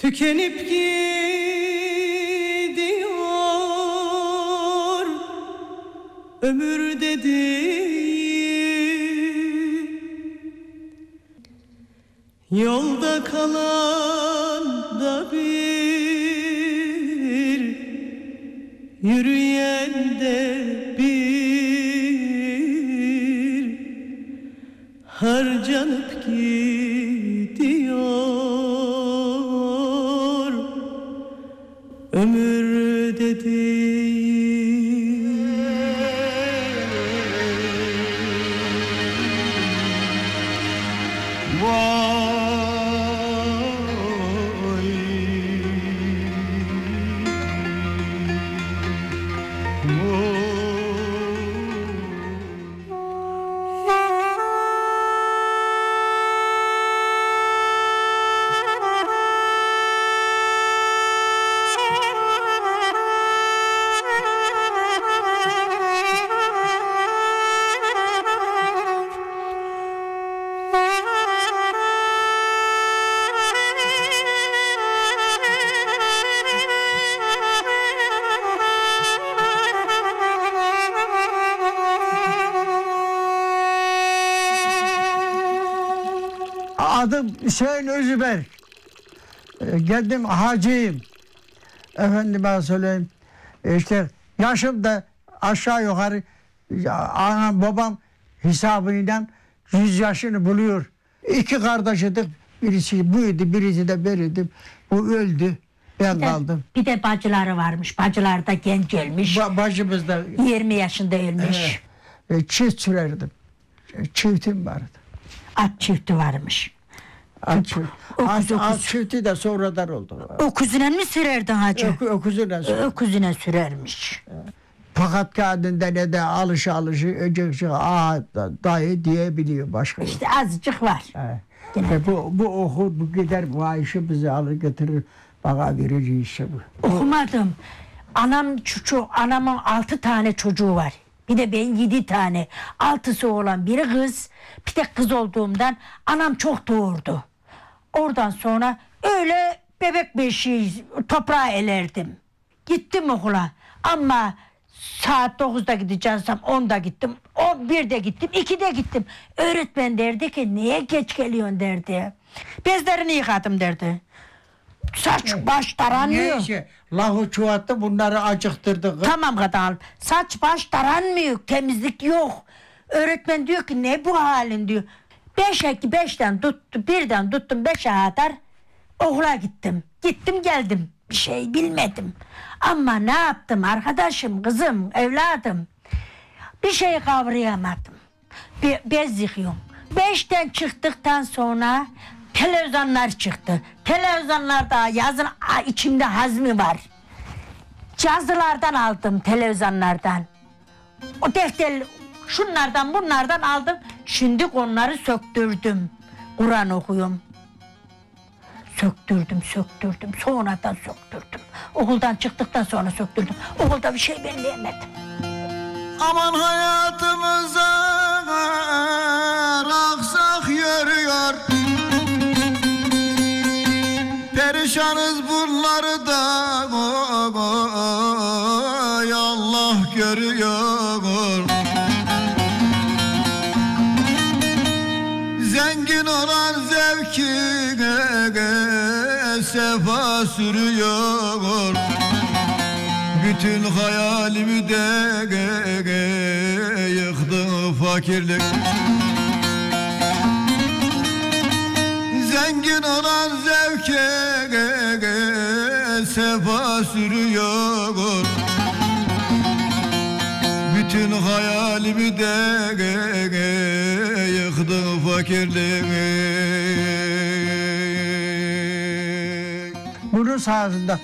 Tükenip gidiyor ömür dedi Yolda kalan da bir Yürüyen de bir. Harcanıp gidiyor Adım Hüseyin Özüber. Geldim hacıyım. Efendime söyleyeyim. e, İşte yaşım da aşağı yukarı anam babam hesabıyla 100 yaşını buluyor. İki kardeşidik. Birisi buydu, birisi de beriydi. Bu öldü. Ben Bir de- kaldım. Bir de bacıları varmış. Bacılar da genç ölmüş. Ba başımızda 20 yaşında ölmüş. e, çift sürerdim. E, Çiftim vardı. At çifti varmış. Okuz, at, okuz. at çifti de sonradan oldu. Öküzüne mi sürerdin hacı? Ökü, öküzüyle sonra. Öküzüne sürermiş. Fakat kağıdında ne de alışı alışı öcek aa da- dayı diyebiliyor başka. İşte azıcık var. Gene E bu, bu okur bu gider bu ayışı bizi alır getirir bana verir işte bu. Okumadım. Anam çocuğu, anamın altı tane çocuğu var. Bir de ben yedi tane. Altısı olan biri kız. Bir tek kız olduğumdan anam çok doğurdu. Oradan sonra öyle bebek beşiği toprağa elerdim. Gittim okula. Ama saat 9'da gideceksem 10'da gittim. 11'de gittim. 2'de gittim. Öğretmen derdi ki niye geç geliyorsun derdi. Bezlerini yıkadım derdi. Saç baş taranmıyor. Neyse lahu çuvattı bunları acıktırdık. Tamam kadal. Saç baş taranmıyor. Temizlik yok. Öğretmen diyor ki ne bu halin diyor. Beş eki beşten tuttu. Birden tuttum beşe kadar. Okula gittim. Gittim geldim. Bir şey bilmedim. Ama ne yaptım arkadaşım, kızım, evladım. Bir şey kavrayamadım. Be- bez yıkıyorum. Beşten çıktıktan sonra televizyonlar çıktı. Televizyonlarda yazın içimde hazmi var. Yazılardan aldım televizyonlardan. O defter şunlardan bunlardan aldım. Şimdi onları söktürdüm. Kur'an okuyorum. Söktürdüm, söktürdüm. Sonradan söktürdüm. Okuldan çıktıktan sonra söktürdüm. Okulda bir şey belleyemedim. Aman hayatımıza raksak yürüyor Perişanız bunları da oy Allah görüyor sürüyor. Bütün hayalimi de yıktı fakirlik. Zengin olan zevke sefa sürüyor. Bütün hayalimi de yıktı fakirlik Sayesinde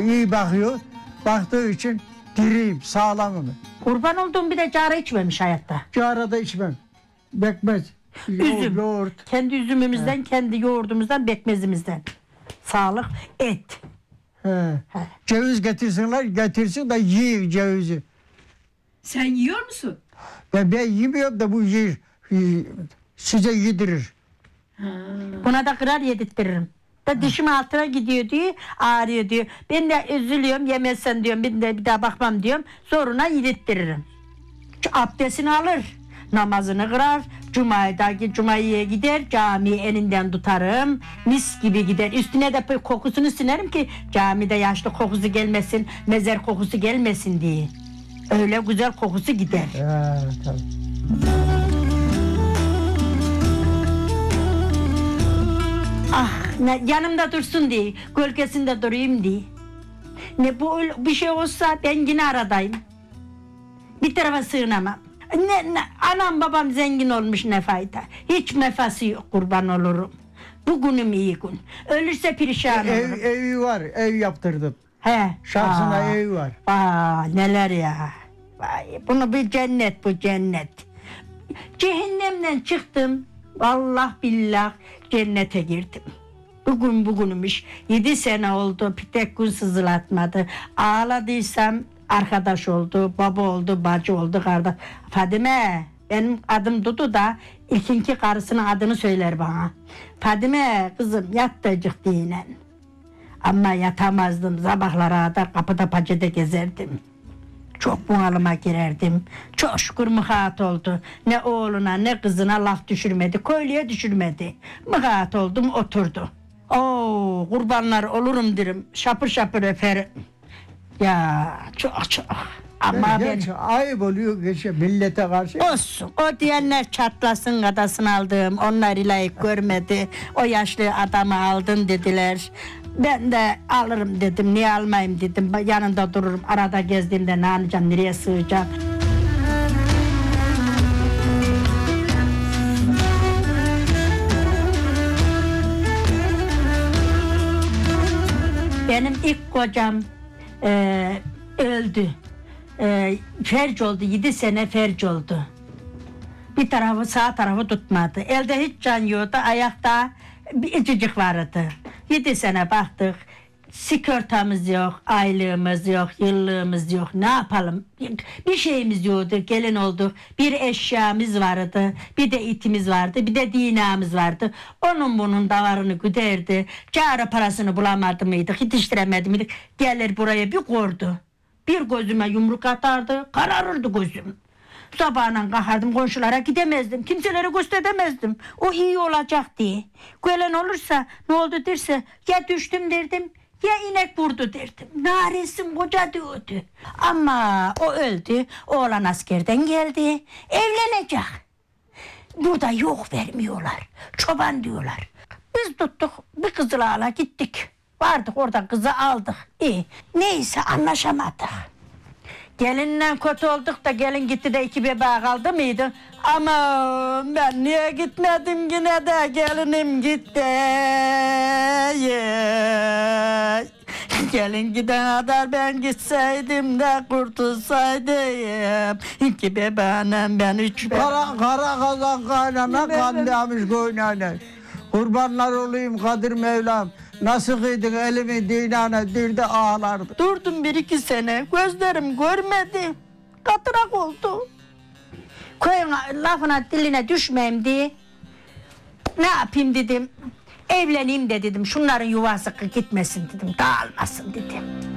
iyi bakıyor. Baktığı için diriyim, sağlamım. Kurban olduğum bir de cara içmemiş hayatta. Şu arada içmem. Bekmez. Üzüm. Yoğurt. Kendi üzümümüzden, kendi yoğurdumuzdan, bekmezimizden. Sağlık, et. He. Ceviz getirsinler, getirsin de yiyin cevizi. Sen yiyor musun? Ben, ben yemiyorum da bu yer. y- Size yedirir. Buna da kırar yedirttiririm. Da dişim altına gidiyor diyor. Ağrıyor diyor. Ben de üzülüyorum. Yemezsen diyorum. Ben de bir daha bakmam diyorum. Zoruna yedirttiririm. Abdestini alır. Namazını kırar. Cuma'daki Cuma'ya gider. Camiyi elinden tutarım. Mis gibi gider. Üstüne de kokusunu sinerim ki camide yaşlı kokusu gelmesin. Mezar kokusu gelmesin diye. Öyle güzel kokusu gider. Ya, tabii. Ah ne, yanımda dursun diye. Gölgesinde durayım diye. Ne bu bir şey olsa ben yine aradayım. Bir tarafa sığınamam. Ne, ne, anam babam zengin olmuş ne fayda. Hiç mefası yok kurban olurum. Bugünüm iyi gün. Ölürse perişan Ev, olurum. evi var, ev yaptırdım. He. Şahsına Aa, ev var. Aa, neler ya. Vay, bunu bir cennet bu cennet. Cehennemden çıktım. Allah billah cennete girdim. Bugün bugünmüş. Yedi sene oldu. Bir tek gün sızılatmadı. Ağladıysam arkadaş oldu, baba oldu, bacı oldu, kardeş. Fadime benim adım Dudu da ilkinki karısının adını söyler bana. Fadime kızım yattacık dinen. Ama yatamazdım. Sabahlara kadar kapıda pacede gezerdim. Çok bunalıma girerdim. Çok şükür mıhat oldu. Ne oğluna ne kızına laf düşürmedi. Köylüye düşürmedi. Mıhat oldum oturdu. Oo kurbanlar olurum derim. Şapır şapır öperim. Ya çok çok. Ama ben... Gerçi ayıp oluyor geçe millete karşı. Olsun. O diyenler çatlasın kadasını aldım. Onlar layık görmedi. O yaşlı adamı aldın dediler. Ben de alırım dedim. Niye almayayım dedim. Yanında dururum. Arada gezdiğimde ne yapacağım, nereye sığacağım. Benim ilk kocam e, öldü. E, felç oldu. Yedi sene felç oldu. Bir tarafı sağ tarafı tutmadı. Elde hiç can yoktu. Ayakta bir icicik vardı. Yedi sene baktık. Sigortamız yok, aylığımız yok, yıllığımız yok. Ne yapalım? Bir şeyimiz yoktu. Gelin olduk. Bir eşyamız vardı. Bir de itimiz vardı. Bir de dinamız vardı. Onun bunun davarını güderdi. Çağrı parasını bulamadı mıydık? Yetiştiremedi miydik? Gelir buraya bir kordu. Bir gözüme yumruk atardı. Kararırdı gözüm. Sabahına kalkardım komşulara gidemezdim. Kimselere gösteremezdim. O iyi olacak diye. Gelen olursa ne oldu derse ya düştüm derdim ya inek vurdu derdim. Naresim koca diyordu. Ama o öldü. Oğlan askerden geldi. Evlenecek. Burada yok vermiyorlar. Çoban diyorlar. Biz tuttuk bir kızılağla gittik. Vardık orada kızı aldık. İyi. Neyse anlaşamadık. Gelinle kötü olduk da gelin gitti de iki bebe kaldı mıydı? Ama ben niye gitmedim yine de gelinim gitti. Gelin giden kadar ben gitseydim de kurtulsaydım. İki bebeğim ben üç bebe. Kara, kara kazan kaynana kandamış koynana. Kurbanlar olayım Kadir Mevlam. Nasıl kıydın elimi dinane dirde ağlardı. Durdum bir iki sene. Gözlerim görmedi. Katırak oldu. Koyun lafına diline düşmeyeyim diye. Ne yapayım dedim. Evleneyim de dedim. Şunların yuvası gitmesin dedim. Dağılmasın dedim.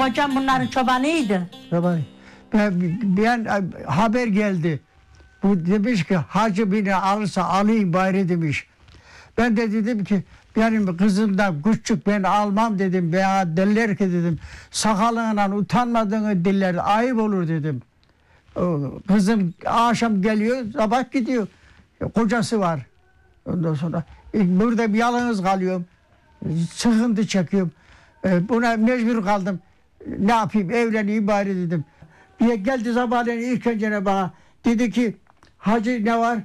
Kocam bunların çobanıydı. Tamam. Ben, ben haber geldi. Bu demiş ki hacı beni alırsa alayım bari demiş. Ben de dedim ki benim kızımdan küçük ben almam dedim. Veya derler ki dedim sakalından utanmadığını diller ayıp olur dedim. Kızım akşam geliyor sabah gidiyor. Kocası var. Ondan sonra e, burada bir yalnız kalıyorum. Sıkıntı çekiyorum. E, Buna mecbur kaldım. Ne yapayım evleneyim bari dedim. Bir geldi sabahleyin ilk önce bana dedi ki hacı ne var?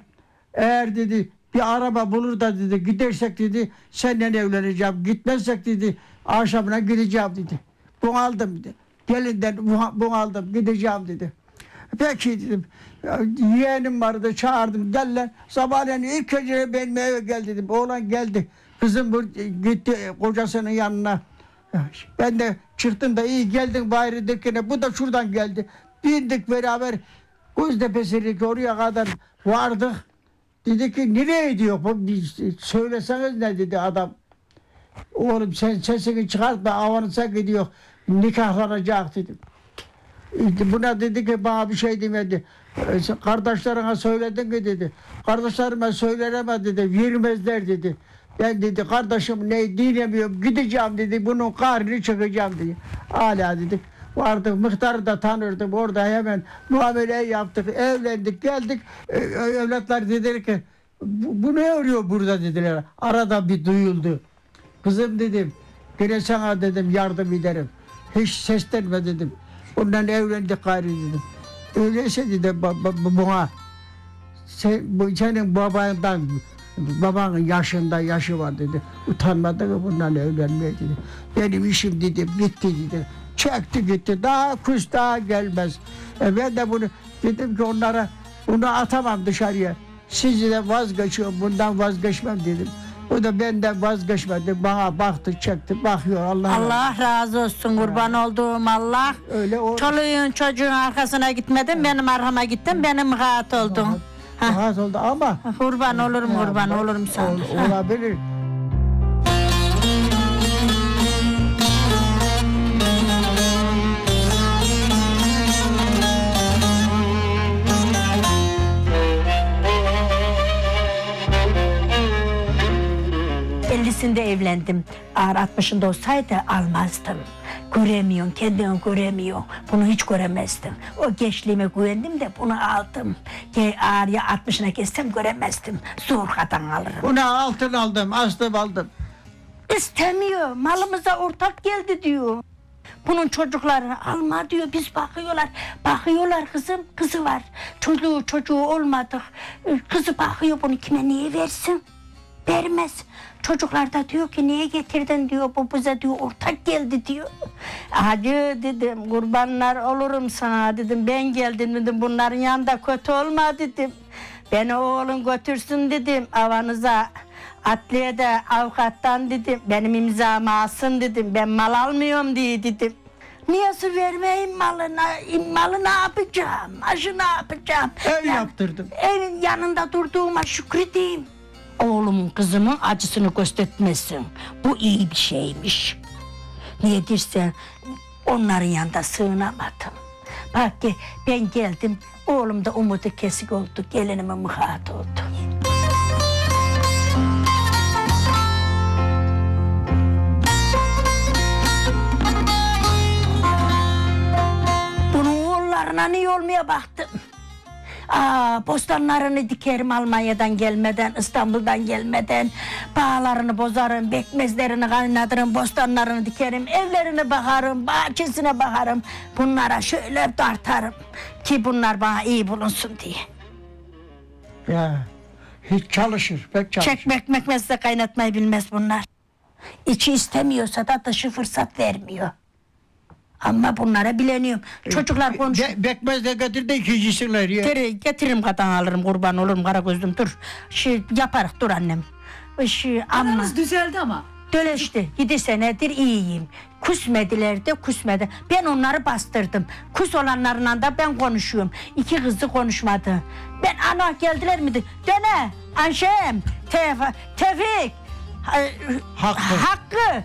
Eğer dedi bir araba bulur da dedi gidersek dedi senden evleneceğim. Gitmezsek dedi akşamına gideceğim dedi. Bunu aldım dedi. Gelinden bu- bunu aldım gideceğim dedi. Peki dedim. Yeğenim vardı çağırdım gel lan. Sabahleyin ilk önce benim eve gel dedim. Oğlan geldi. Kızım bu, gitti kocasının yanına. Ben de çıktım da iyi geldin bari derken bu da şuradan geldi. Bindik beraber Göztepe'silik oraya kadar vardık. Dedi ki nereye gidiyor? Bu Söyleseniz ne dedi adam. Oğlum sen sesini çıkartma avanıza gidiyor. Nikahlanacak dedim. Buna dedi ki bana bir şey demedi. E, sen Kardeşlerine söyledin mi dedi. Kardeşlerime söyleneme dedi. Vermezler dedi. Ben dedi kardeşim ne dinlemiyorum gideceğim dedi. Bunun kahrını çekeceğim dedi. Hala dedik. Vardık muhtarı da tanırdım. Orada hemen muamele yaptık. Evlendik geldik. E, evlatlar dediler ki bu, bu ne arıyor burada dediler. Arada bir duyuldu. Kızım dedim. Gene sana dedim yardım ederim. Hiç seslenme dedim. Ondan evlendik gayri dedim. Öyleyse dedi ba- buna. Sen, senin babandan babanın yaşında yaşı var dedi. Utanmadı mı bundan evlenmeye dedi. Benim işim dedim bitti dedi. Çekti gitti. Daha kuş daha gelmez. E ben de bunu dedim ki onlara bunu atamam dışarıya. Sizi de vazgeçiyorum bundan vazgeçmem dedim. O da benden vazgeçmedi. Bana baktı çekti bakıyor Allah. Allah razı olsun kurban olduğum Allah. Öyle o Çoluğun çocuğun arkasına gitmedin benim arkama gittin benim rahat oldun. Ha, rahat oldu ama kurban olurum kurban olurum sana. ol- olabilir. Ellisinde evlendim. Ağır 60'ında olsaydı almazdım. Göremiyorsun, kendini göremiyor. Bunu hiç göremezdim. O gençliğime güvendim de bunu aldım. Ki ağır ya 60'ına geçsem göremezdim. Zor kadın alırım. Buna altın aldım, astım aldım. İstemiyor. Malımıza ortak geldi diyor. Bunun çocuklarını alma diyor. Biz bakıyorlar. Bakıyorlar kızım. Kızı var. Çocuğu çocuğu olmadık. Kızı bakıyor bunu kime niye versin? Vermez. Çocuklar da diyor ki niye getirdin diyor. Bu bize diyor ortak geldi diyor. Hacı dedim kurbanlar olurum sana dedim. Ben geldim dedim bunların yanında kötü olma dedim. Beni oğlum götürsün dedim avanıza. Adliye de avukattan dedim. Benim imzamı alsın dedim. Ben mal almıyorum diye dedim. Niyesi vermeyin malına. Malı ne yapacağım? Aşı ne yapacağım? Ev Ya- yaptırdım. Evin yanında durduğuma şükredeyim. Oğlumun kızımın acısını göstermesin. Bu iyi bir şeymiş. Niye dersen onların yanında sığınamadım. Bak ki ben geldim oğlum da umudu kesik oldu. Gelinime muhat oldu. Bunun oğullarına niye olmaya baktım. Aa, bostanlarını dikerim Almanya'dan gelmeden, İstanbul'dan gelmeden. Bağlarını bozarım, bekmezlerini kaynatırım, bostanlarını dikerim, evlerine bakarım, bahçesine bakarım. Bunlara şöyle dartarım ki bunlar bana iyi bulunsun diye. Ya hiç çalışır, pek çalışır. Çekmek mekmezse kaynatmayı bilmez bunlar. İçi istemiyorsa da dışı fırsat vermiyor. Ama bunlara bileniyorum. Çocuklar konuşuyor. Be- bekmez de getir de ikincisiler ya. Getir, getiririm katan alırım kurban olurum kara gözlüm dur. Şu yaparız dur annem. Şu ama düzeldi ama. döleşti. Yedi senedir iyiyim. Kusmediler de kusmedi. Ben onları bastırdım. Kus olanlarla da ben konuşuyorum. İki kızı konuşmadı. Ben ana geldiler mi? de, Dene Anşem, Tevfik, e, Hakkı. Hakkı.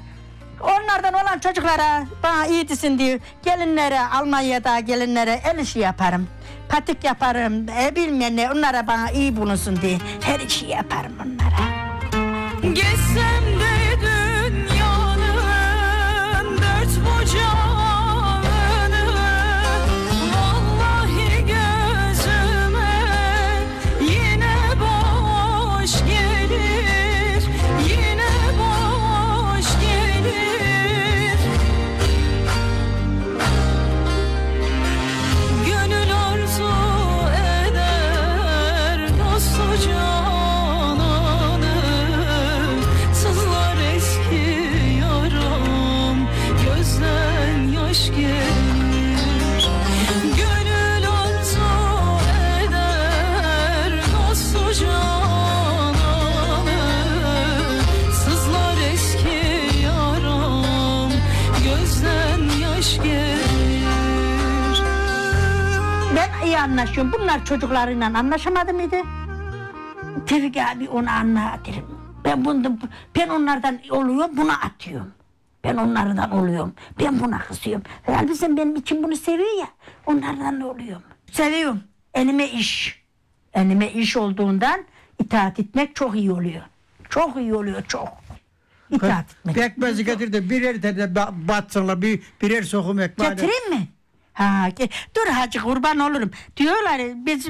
Onlardan olan çocuklara bana iyi desin diyor. Gelinlere Almanya'da gelinlere el işi yaparım. Patik yaparım. E, bilmem ne onlara bana iyi bulunsun diye. Her işi yaparım onlara. Gezsem de dünyanın dört bucağını çocuklarıyla anlaşamadı mıydı? Tevfik abi onu anlatırım. Ben bunu, ben onlardan oluyorum, buna atıyorum. Ben onlardan oluyorum. Ben buna kızıyorum. Herhalde sen benim için bunu seviyor ya. Onlardan oluyorum. Seviyorum. Elime iş. Elime iş olduğundan itaat etmek çok iyi oluyor. Çok iyi oluyor, çok. İtaat etmek. Pekmezi getir de birer tane ba- batsınlar bir birer sokum ekmeği. Getireyim mi? Ha, dur hacı kurban olurum. Diyorlar biz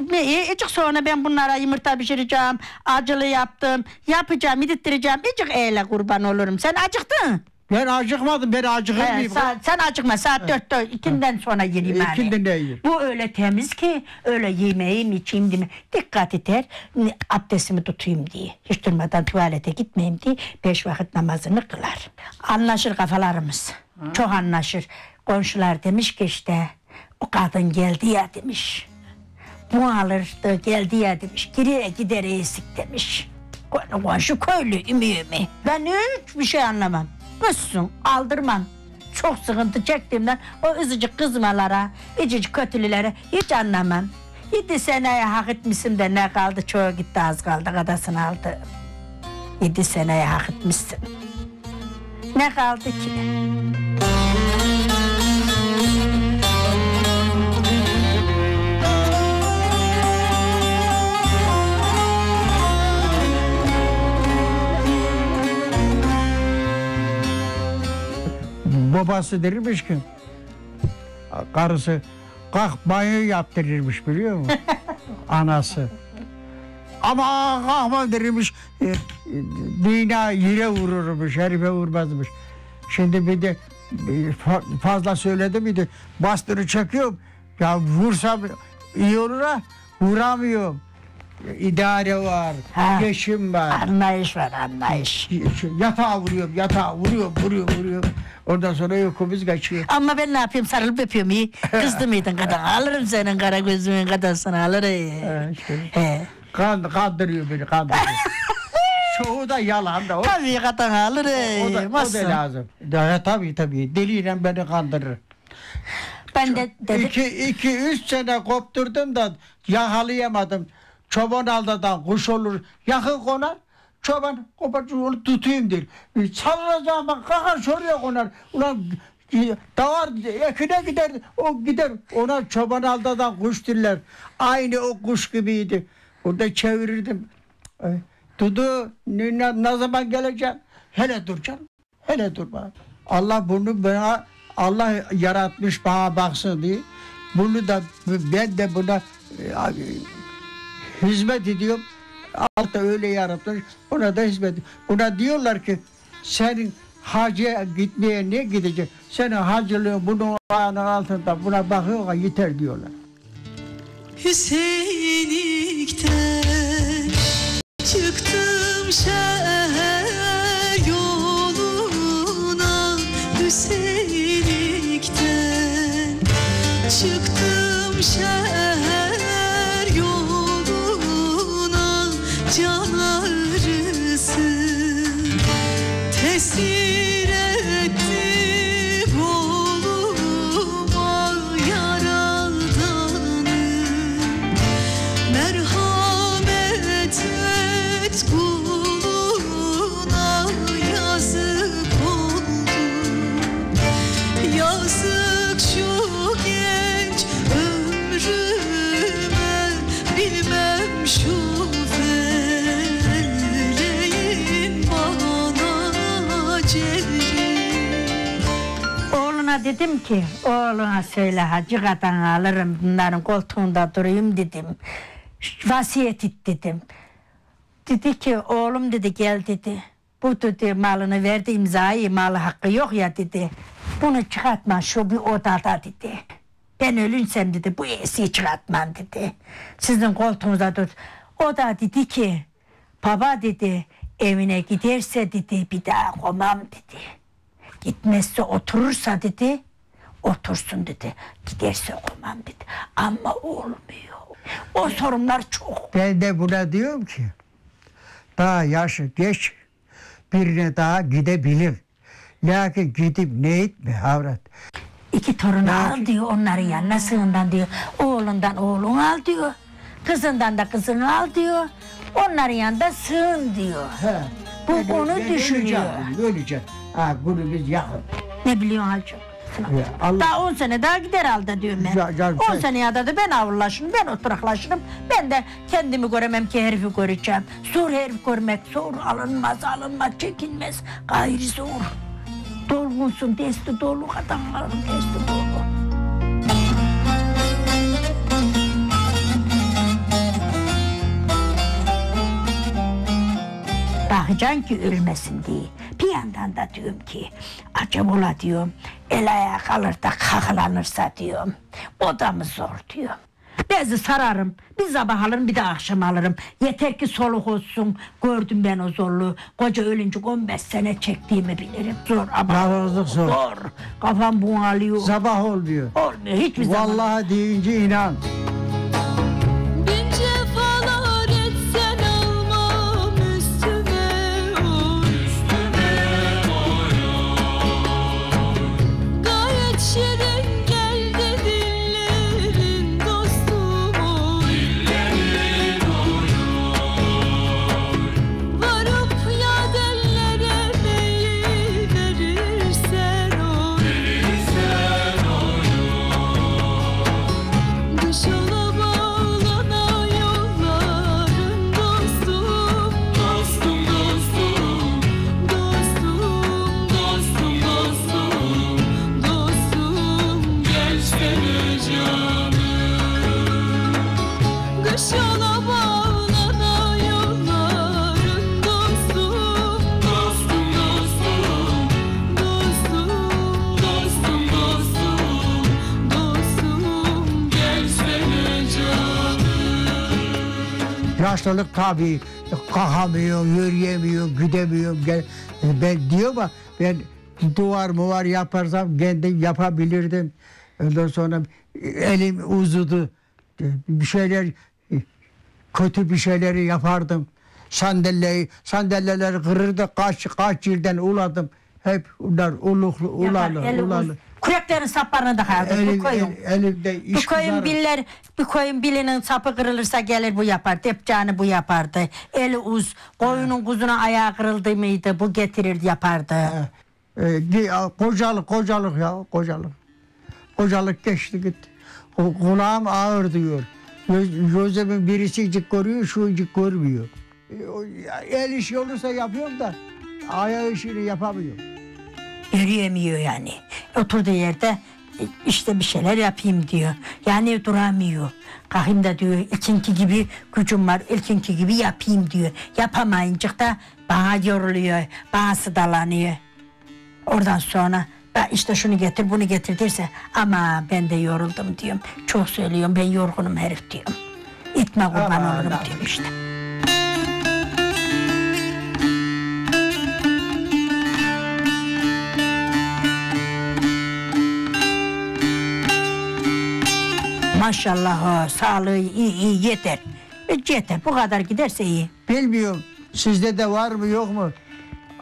ecik sonra ben bunlara yumurta pişireceğim. Acılı yaptım. Yapacağım, yedirttireceğim. Ecik eyle kurban olurum. Sen acıktın. Ben acıkmadım ben He, acıkmayayım. sa- sen acıkma saat dörtte ikinden sonra geleyim E, hani. ikindi ne yiyor? Bu öyle temiz ki öyle yemeğim içeyim diye dikkat eder abdestimi tutayım diye. Hiç durmadan tuvalete gitmeyeyim diye beş vakit namazını kılar. Anlaşır kafalarımız. Çok anlaşır. Komşular demiş ki işte o kadın geldi ya demiş. Bu alırdı geldi ya demiş. Geriye gider eksik demiş. Konu komşu köylü ümüğümü. Ben hiçbir şey anlamam. Kızsın aldırmam. Çok sıkıntı çektiğimden o ızıcık kızmalara, icicik kötülülere hiç anlamam. Yedi seneye hak etmişim de ne kaldı çoğu gitti az kaldı kadasını aldı. Yedi seneye hak etmişsin. Ne kaldı ki? Babası dermiş ki karısı kalk banyo yaptırırmış biliyor musun? Anası. Ama kalkma dermiş e, e, dina yere vururmuş herife vurmazmış. Şimdi bir de e, fa- fazla söyledi de bastırı çekiyorum. Ya vursam iyi olur ha vuramıyorum. İdare var, Ha. geçim var. Anlayış var anlayış. Yatağa vuruyorum, yatağa vuruyorum, vuruyorum, vuruyorum. Ondan sonra uykumuz kaçıyor. Ama ben ne yapayım sarılıp öpüyorum iyi. Kızdı mıydın kadın alırım senin kara gözümün kadasını alırım. He, işte. He. Kan, kandırıyor beni, kandırıyor. Çoğu da yalan da. O, Tabii kadın o, alırım. da, o da lazım. Da, tabii tabii. Deliyle beni kandırır. Ben de dedim. İki, iki, üç sene kopturdum da yakalayamadım. Çoban aldadan kuş olur. Yakın konar. Çoban kopar onu tutayım der. Sallayacağım bak kalkar şuraya konar. Ulan e, davar ekine gider o gider ona çoban aldadan kuş diller. Aynı o kuş gibiydi. Orada çevirirdim. Ay, Dudu ne, ne, zaman geleceksin? Hele dur canım. Hele dur bak. Allah bunu bana Allah yaratmış bana baksın diye. Bunu da ben de buna e, hizmet ediyorum. Da öyle yaratmış. Ona da hizmet. Buna diyorlar ki senin hacıya gitmeye ne gidecek? Senin hacılığın bunun ayağının altında buna bakıyor yeter diyorlar. Hüseyinlik'ten çıktım şehir dedim ki oğluna söyle hacı kadın alırım bunların koltuğunda durayım dedim. Vasiyet et dedim. Dedi ki oğlum dedi gel dedi. Bu dedi malını verdi imzayı malı hakkı yok ya dedi. Bunu çıkartma şu bir odada dedi. Ben ölürsem dedi bu esi çıkartmam dedi. Sizin koltuğunuzda dur. O da dedi ki baba dedi evine giderse dedi bir daha komam dedi. Gitmezse oturursa dedi otursun dedi. Giderse komam dedi. Ama olmuyor. O sorunlar çok. Ben de buna diyorum ki daha yaşı geç birine daha gidebilir. Lakin gidip ne etme avrat. İki torunu al diyor onların yanına sığından diyor. Oğlundan oğlunu al diyor. Kızından da kızını al diyor. Onların yanında sığın diyor. Bu onu düşünüyor. Öleceğim. Ha bunu biz yakın. Ne biliyorsun hacı? Ya Allah Daha 10 sene daha gider aldı diyorum ben. Ya canım 10 sen- sene ya da ben avrulaşırım, ben oturaklaşırım. Ben de kendimi göremem ki herifi göreceğim. Zor herif görmek zor, alınmaz, alınmaz, çekinmez. Gayri zor. Dolgunsun, desti dolu adamların desti dolu. Bakacaksın ki ölmesin diye. Bir yandan da diyorum ki acaba diyorum el ayağa kalır da kakılanırsa diyorum. O da mı zor diyorum. Bezi sararım, bir sabah alırım bir de akşam alırım. Yeter ki soluk olsun. Gördüm ben o zorluğu. Koca ölünce 15 sene çektiğimi bilirim. Zor ama Yalnızlık zor. zor. Kafam bunalıyor. sabah olmuyor. Olmuyor hiçbir zaman. Vallahi deyince inan. Yaşlılık tabii. Kalkamıyorum, yürüyemiyorum, gidemiyorum. Gel- Ben diyor ama ben duvar muvar yaparsam kendim yapabilirdim. Ondan sonra elim uzudu. Bir şeyler kötü bir şeyleri yapardım. Sandalyeyi, sandalyeleri kırırdı. Kaç kaç yıldan uladım. Hep onlar uluklu, ulalı, ulalı. Küreklerin saplarını da kaldı. Elim, bu koyun. el- elimde Bu iş koyun kızarır. biller, bu koyun bilinin sapı kırılırsa gelir bu yapar. Depcanı bu yapardı. Eli uz, koyunun kuzuna ayağı kırıldı mıydı bu getirir yapardı. Ee, gi- kocalık kocalık ya kocalık. Kocalık geçti gitti. O, kulağım ağır diyor. Göz, gözümün birisi icik görüyor, şu icik görmüyor. E, el işi olursa yapıyorum da ayağı işini yapamıyorum. Yürüyemiyor yani. Oturduğu yerde e, işte bir şeyler yapayım diyor. Yani duramıyor. Kalkayım da diyor ilkinki gibi gücüm var ilkinki gibi yapayım diyor. Yapamayınca da bana yoruluyor, bana sıdalanıyor. Oradan sonra "Ya işte şunu getir bunu getir derse ama ben de yoruldum diyorum. Çok söylüyorum ben yorgunum herif diyorum. İtme kurban olurum diyorum işte. Maşallah sağlığı iyi iyi yeter. E, yeter bu kadar giderse iyi. Bilmiyorum sizde de var mı yok mu?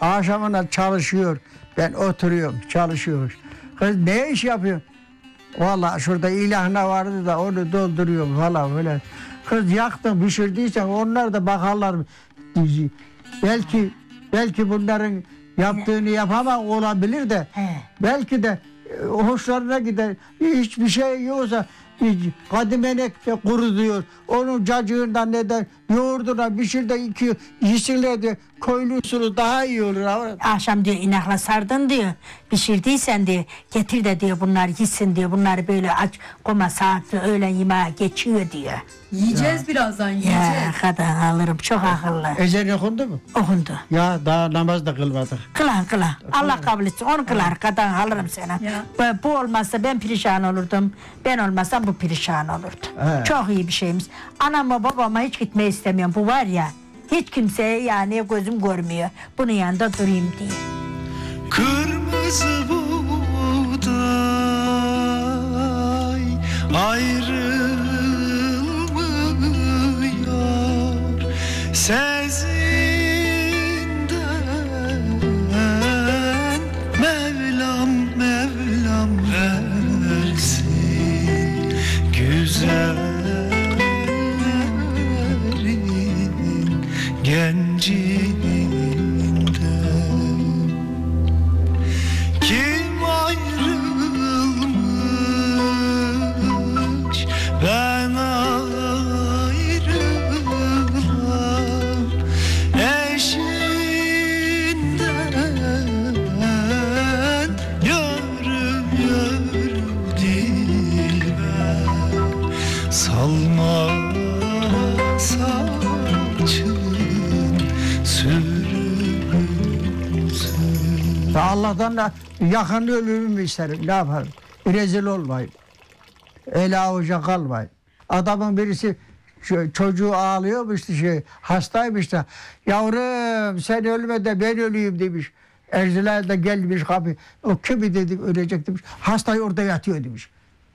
Akşamına çalışıyor. Ben oturuyorum çalışıyor. Kız ne iş yapıyor? Vallahi şurada ilahına vardı da onu dolduruyorum falan böyle. Kız yaktın pişirdiysen onlar da bakarlar. Belki belki bunların yaptığını yapamam olabilir de He. belki de e, hoşlarına gider. Hiçbir şey yoksa kadimenek de kuru diyor. Onun cacığından neden yoğurduna pişir de iki yesinler de usulü daha iyi olur. Akşam diyor inakla sardın diyor. Pişirdiysen diyor getir de diyor bunlar yesin diyor. Bunları böyle aç koma saatli öğlen yemeğe geçiyor diyor. Yiyeceğiz birazdan yiyeceğiz. Ya kadın alırım çok akıllı. Ezan okundu mu? Okundu. Ya daha namaz da kılmadık. Kılan kılan. Allah kabul etsin. Onu kılar. Kadın alırım sana. Ya. Bu, bu olmazsa ben perişan olurdum. Ben olmazsam bu perişan olurdu. He. Çok iyi bir şeyimiz. Anama babama hiç gitmeyi istemiyorum. Bu var ya. Hiç kimseye yani gözüm görmüyor. Bunun yanında durayım diye. Kırmızı buğday ayrılmıyor da yakın ölümümü isterim. Ne yaparım? Rezil olmayayım. El avuca kalmayayım. Adamın birisi çocuğu ağlıyormuş şey hastaymış da yavrum sen ölme de ben öleyim demiş. Erziler de gelmiş kapı. O kimi dedik ölecek demiş. Hastayı orada yatıyor demiş.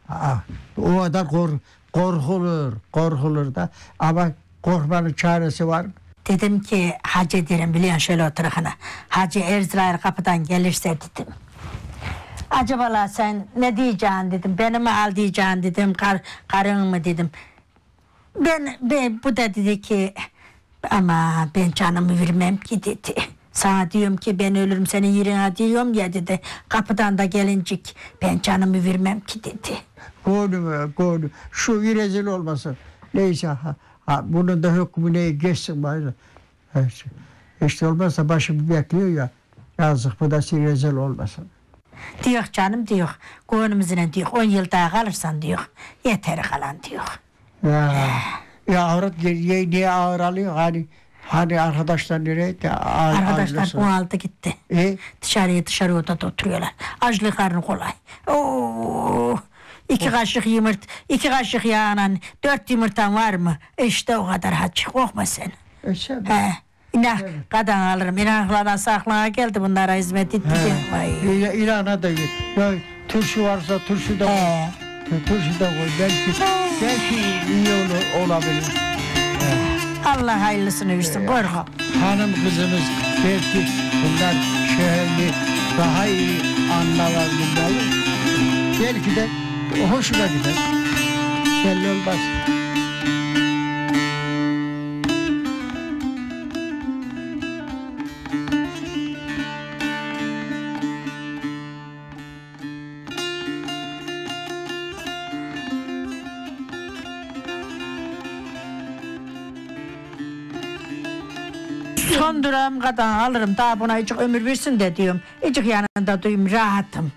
Aa, o kadar kork korkulur, korkulur da ama korkmanın çaresi var. Dedim ki hacı derim biliyorsun şöyle oturana. Hacı Erzrail kapıdan gelirse dedim. Acaba sen ne diyeceksin dedim. Beni mi al diyeceksin dedim. Kar, karın mı dedim. Ben, ben bu da dedi ki ama ben canımı vermem ki dedi. Sana diyorum ki ben ölürüm senin yerine diyorum ya dedi. Kapıdan da gelincik ben canımı vermem ki dedi. Konu konu. Şu rezil olmasın. Neyse ha, ha, bunun da hükmü neye geçsin bari. Evet. İşte olmazsa başımı bekliyor ya. Yazık bu da rezil olmasın. Diyor canım diyor. Gönlümüzle diyor 10 yıl daha kalırsan diyor. Yeter kalan diyor. Ya, ya avrat niye, niye ağır alıyor? Hani hani arkadaşlar nereye Arkadaşlar bu aldı gitti. E? Dışarıya dışarı odada oturuyorlar. Açlık karnı kolay. Oo, iki kaşık yumurt, iki kaşık yağla dört yumurtan var mı? İşte o kadar hacı. Korkma sen. E sen, He. İnan, kadın alırım. İnaklara saklana geldi bunlara hizmet etti. Vay. İla- İlana da git. Turşu varsa turşu da koy. He. Turşu da koy. Belki, belki iyi olur, olabilir. Allah hayırlısını versin. Korkma. hanım kızımız belki bunlar şehirli daha iyi anlarlar bunları. Belki de hoşuna gider. Belli olmaz. Son durağım kadın alırım. Daha buna hiç ömür versin de diyorum. Hiç yanında duyayım rahatım.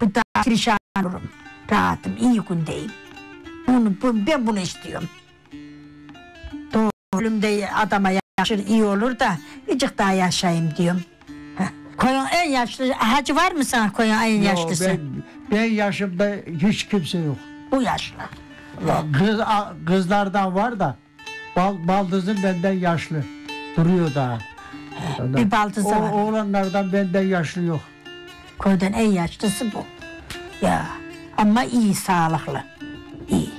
Bu da perişan olurum. Rahatım, iyi gündeyim. Bunu, bu, ben bunu istiyorum. Doğru ölümde adama yaşır iyi olur da hiç daha yaşayayım diyorum. Koyun en yaşlı, hacı var mı sana koyun en Yo, yaşlısı? ben, ben yaşımda hiç kimse yok. Bu yaşlı. Kız, a- kızlardan var da bal, baldızım benden yaşlı. Duruyor daha. Bir baldızı o, var. Oğlanlardan benden yaşlı yok. Köyden en yaşlısı bu. Ya ama iyi sağlıklı. İyi.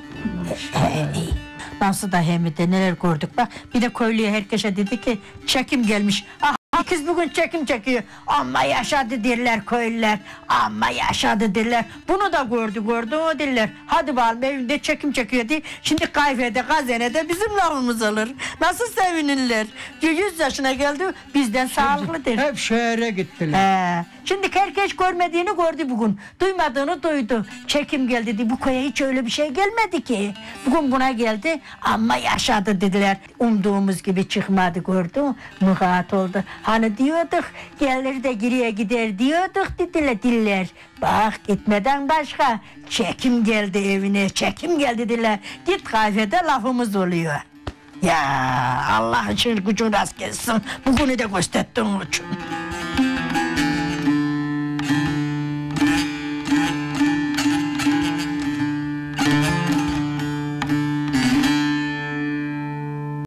He, iyi. Nasıl da hem de neler gördük bak. Bir de köylüye herkese dedi ki çekim gelmiş. Ah Kız bugün çekim çekiyor. Amma yaşadı derler köylüler. Amma yaşadı derler. Bunu da gördü gördü o derler. Hadi bakalım evinde çekim çekiyor diye. Şimdi kayfede gazenede bizim lafımız olur. Nasıl sevinirler. 100 yaşına geldi bizden sağlıklıdır. Hep şehre gittiler. He. Şimdi herkes görmediğini gördü bugün. Duymadığını duydu. Çekim geldi dedi. Bu köye hiç öyle bir şey gelmedi ki. Bugün buna geldi ama yaşadı dediler. Umduğumuz gibi çıkmadı gördün mü? Muhat oldu. Hani diyorduk gelir de geriye gider diyorduk dediler diller. Bak gitmeden başka çekim geldi evine çekim geldi dediler. Git kahvede lafımız oluyor. Ya Allah için gücün rast gelsin. Bugünü de gösterdin için.